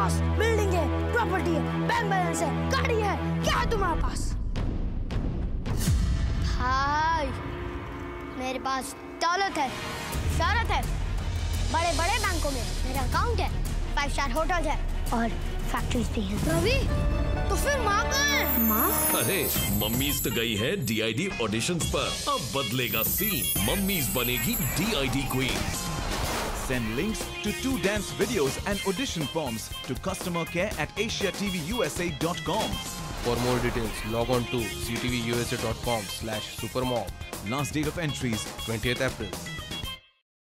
पास। Building है property है bank balance है गाड़ी है क्या है तुम्हारे पास? भाई मेरे पास दौलत है शहरत है बड़े बड़े बैंकों में मेरा अकाउंट है फाइव स्टार होटल है। और फैक्ट्रीज भी हैं। रवि तो फिर माँ कहाँ है? माँ? अरे मम्मीज तो गई है डीआईडी ऑडिशंस पर। अब बदलेगा सीन मम्मीज बनेगी DID queen Send links to two dance videos and audition forms to customer care at asiatvUSA.com. For more details, log on to ctvusa.com slash supermom. Last date of entries 20th April.